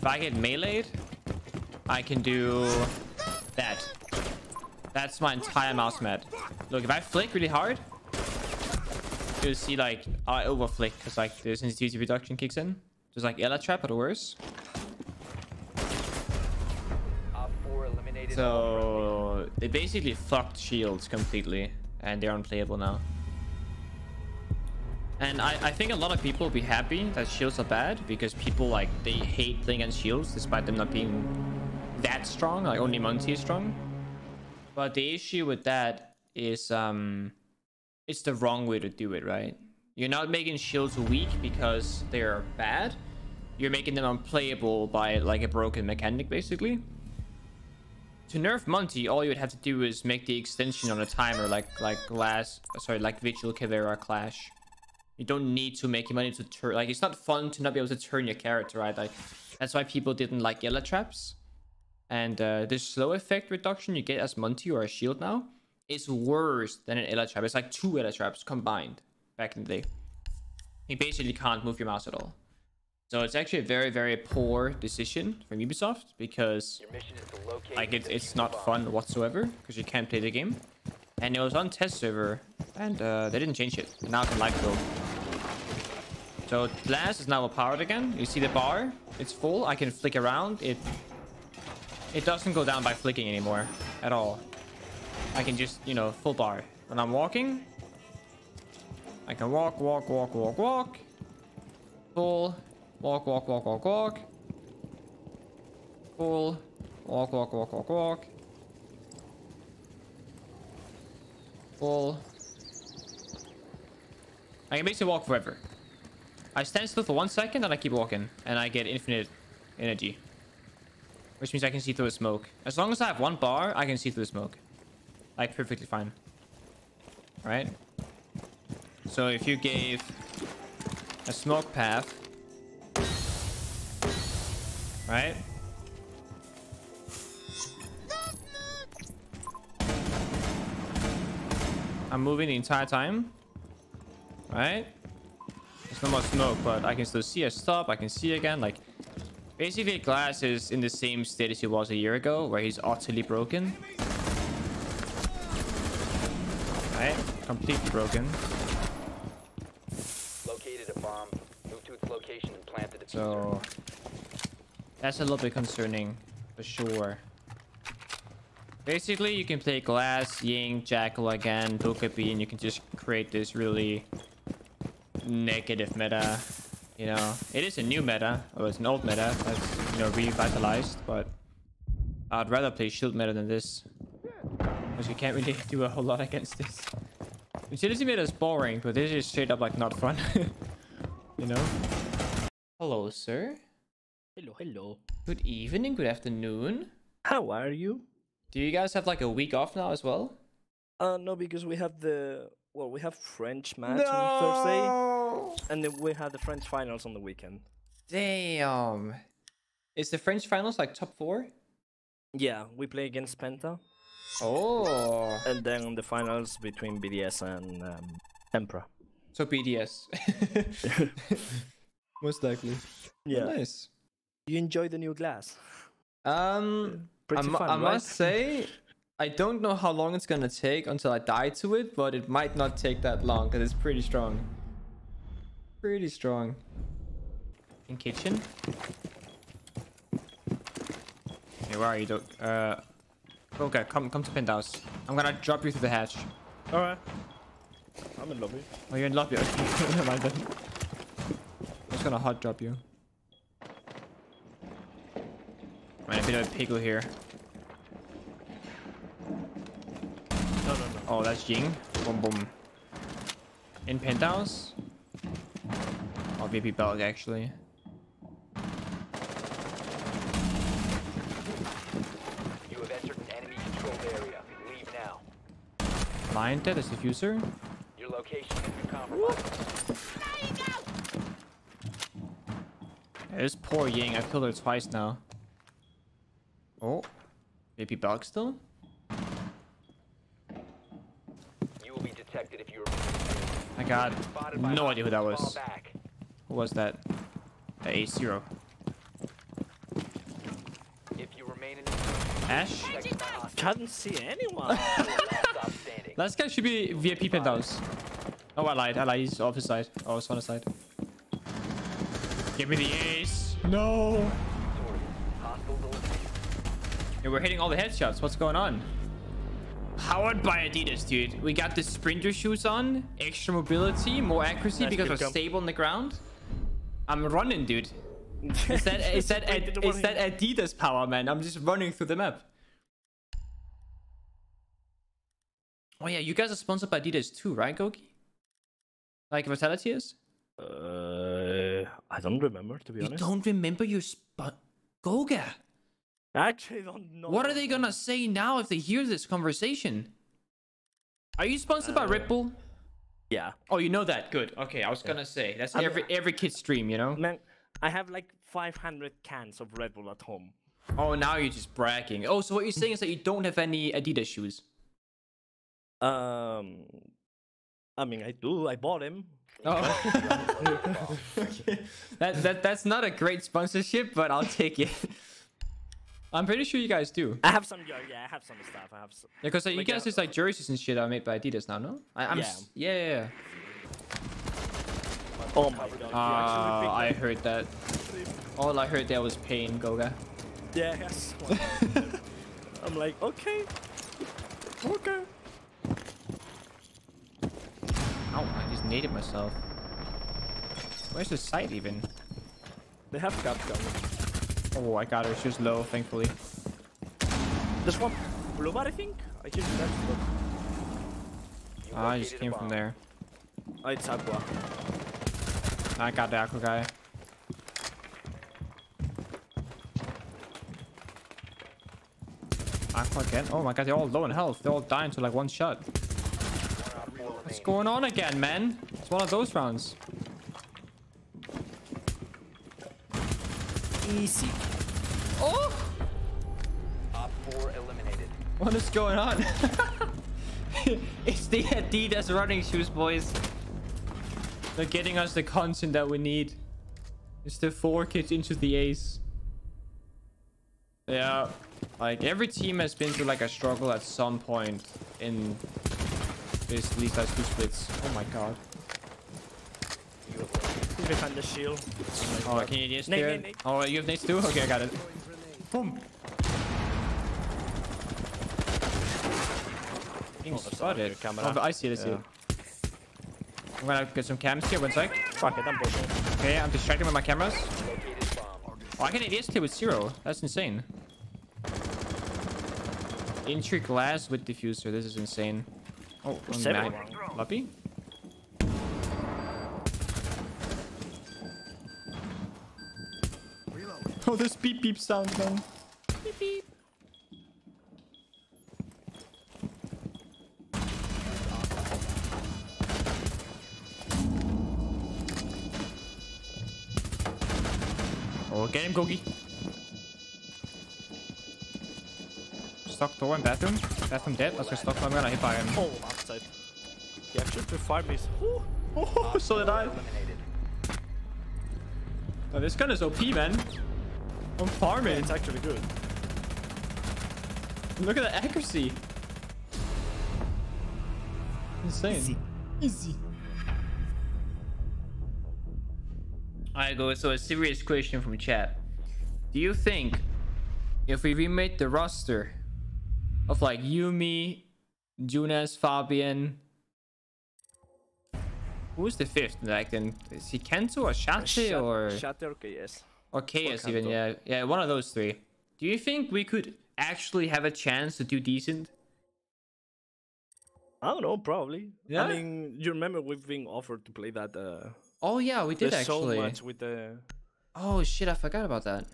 If I get meleeed, I can do that. That's my entire mouse mat. Look, if I flick really hard, you'll see like I over flick because like the sensitivity reduction kicks in. Just like Ela trap, but worse. Op 4 eliminated all So they basically fucked shields completely, and they're unplayable now. And I, I think a lot of people will be happy that shields are bad because people like they hate playing against shields despite them not being that strong. Like only Monty is strong. But the issue with that is um it's the wrong way to do it, right? You're not making shields weak because they're bad. You're making them unplayable by like a broken mechanic basically. To nerf Monty, all you would have to do is make the extension on a timer like like last sorry, like Vigil Caveira Clash. You don't need to make Monty to turn like it's not fun to not be able to turn your character, right? Like that's why people didn't like Ela traps. And uh, the slow effect reduction you get as Monty or a shield now is worse than an Ela trap. It's like two Ela traps combined back in the day. You basically can't move your mouse at all. So it's actually a very, very poor decision from Ubisoft because Your mission is to locate like and it's not fun whatsoever because you can't play the game. And it was on test server and uh, they didn't change it. And now it's live build. So Glaz is now powered again. You see the bar? It's full. I can flick around. It it doesn't go down by flicking anymore at all. I can just, you know, full bar. When I'm walking, I can walk, walk, walk, walk, walk. Full. Walk, walk, walk, walk, walk. Full. Walk, walk, walk, walk, walk. Full. I can basically walk forever. I stand still for one second and I keep walking. And I get infinite energy. Which means I can see through the smoke. As long as I have one bar, I can see through the smoke. Like, perfectly fine. Right? So if you gave a smoke path, right? I'm moving the entire time, right? There's no more smoke, but I can still see a stop. I can see again. Like, basically, Glaz is in the same state as he was a year ago, where he's utterly broken. Right? Completely broken. Located a bomb. Move to its location and plant the diffuser. So that's a little bit concerning for sure. Basically, you can play Glaz, Ying, Jackal again, Dokkaebi, and you can just create this really negative meta. You know, it is a new meta, or it's an old meta that's, you know, revitalized, but I'd rather play Shield meta than this. Because you can't really do a whole lot against this. Utility meta is boring, but this is straight up like not fun. you know? Hello, sir. Hello, hello. Good evening, good afternoon. How are you? Do you guys have like a week off now as well? Uh, no, because we have the well, we have French match on Thursday, and then we have the French finals on the weekend. Damn. Is the French finals like top four? Yeah, we play against Penta, Oh. and then the finals between BDS and um, Emperor. So BDS. Most likely. Yeah. Nice. You enjoy the new Glaz? Um, Pretty I, fun, I right? must say, I don't know how long it's gonna take until I die to it, but it might not take that long because it's pretty strong. Pretty strong. In kitchen. Hey, where are you, Doc? Uh, okay, come come to penthouse. I'm gonna drop you through the hatch. All right. I'm in lobby. Oh, you're in lobby. Okay, never mind then. I'm just gonna hot drop you. I'm in a bit of a pickle here. No, no, no. Oh, that's Ying. Boom, boom. In penthouse? Maybe Belg, actually. You have entered an enemy controlled area. Leave now. Lion dead as diffuser? Your location has been compromised. Yeah, this poor Ying. I've killed her twice now. Oh. Maybe Belg still? You will be detected if you I got no idea who that was. Back. Who was that? A zero. If you remain in Ash. Can't see anyone. Last stop standing. Last guy should be VIP penthouse. Oh, I lied. I lied. He's off his side. Oh, it's on his side. Give me the ace. No. Sorted. Yeah, we're hitting all the headshots. What's going on? Powered by Adidas, dude. We got the sprinter shoes on, extra mobility, more accuracy Nice, because we're jump. stable on the ground. I'm running, dude. Is that is that Wait, ad, the is that Adidas power, man? I'm just running through the map. Oh yeah, you guys are sponsored by Adidas too, right, Goki? Like Vitality is? Uh, I don't remember to be You honest. You don't remember your spot, Goga? I actually don't know. What are they gonna say now if they hear this conversation? Are you sponsored by Red Uh, Bull? Yeah, Oh, you know that. Good. Okay, I was gonna say that's I'm- every every kid's dream, you know. man. I have like 500 cans of Red Bull at home. Oh, now you're just bragging. Oh, so what you're saying is that you don't have any Adidas shoes? Um, I mean, I do. I bought them. Oh. okay. That that that's not a great sponsorship, but I'll take it. I'm pretty sure you guys do. I have some. Yeah, I have some stuff. I have some. Yeah, because you guys it's like jerseys and shit are made by Adidas now, no? I, I'm Yeah. yeah, yeah. Oh my god! Ah, actually I heard that. All I heard there was pain, Goga. Yeah, yes. I'm like, okay, okay. Ow, I just naded myself. Where's the site even? They have got gun. Oh, I got her. She was low, thankfully. This one, blue bar, I think. I just the. Ah, I just came from there. Oh, it's aqua. I got the aqua guy. Aqua again? Oh my god, they're all low in health. They're all dying to like one shot. One op four What's going on again, man? It's one of those rounds. Easy. Oh! Op four eliminated. What is going on? it's the Adidas running shoes, boys. They're getting us the content that we need. It's the four kids into the ace. Yeah, like every team has been through like a struggle at some point in this these last two splits. Oh my god. He's behind the shield. Oh, can you just Nate, clear Nate, it? Oh, you have nades too? Okay, I got it. Boom! Oh, oh, I, camera. Oh, I see it, I see yeah. it. I'm gonna get some cams here, one sec. Fuck it, I'm broken. Okay, I'm distracting with my cameras. Located bomb. Oh, I can ADS with zero. That's insane. Entry glass with diffuser. This is insane. Oh, one Seven. mag. Oh, this beep beep sound, man. Beep beep. Oh, get him, Gogi. Stock door in bathroom. Bathroom dead. Let's go stock. I'm gonna hit by him. Oh, outside. He actually took five miss. Ooh. Oh, so did I. Eliminated. Oh, this gun is OP, man. I'm farming. It's actually good. Look at the accuracy. Insane. Easy. Easy. Alright, go. So a serious question from chat. Do you think if we remade the roster of like Yumi, Junas, Fabian, who's the fifth? Like then is he Kento or Shate or Shatter, okay, yes. Or KS even? Yeah, yeah, one of those three. Do you think we could actually have a chance to do decent? I don't know, probably. Yeah? I mean, you remember we've been offered to play that. Uh, Oh yeah, we did there's actually. so much with the. Oh shit, I forgot about that.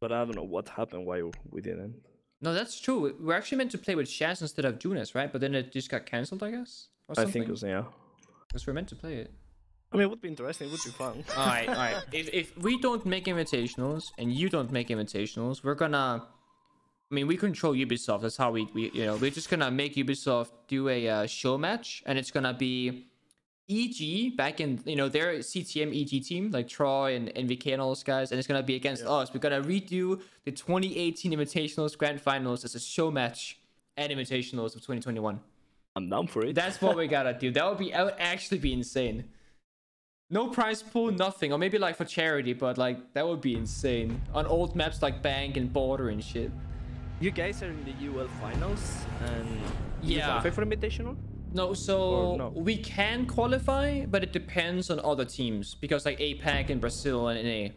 But I don't know what happened why we didn't. No, that's true. We- We're actually meant to play with Shaz instead of Junas, right? But then it just got cancelled, I guess. Or I think it was, yeah. Because we're meant to play it. I mean, it would be interesting. It would be fun. All right, all right. If if we don't make invitationals and you don't make invitationals, we're gonna. I mean, we control Ubisoft. That's how we we you know we're just gonna make Ubisoft do a uh, show match, and it's gonna be EG back in you know their CTM EG team like Troy and NVK and all those guys, and it's gonna be against us. We're gonna redo the 2018 Invitationals Grand Finals as a show match at Invitationals of 2021. I'm down for it. That's what we gotta do. That would be that would actually be insane. No prize pool, nothing, or maybe like for charity, but like that would be insane on old maps like Bank and Border and shit. you guys are in the UL finals and you Yeah. qualify for invitational. No, so no? we can qualify, but it depends on other teams because like APAC and Brazil and NA.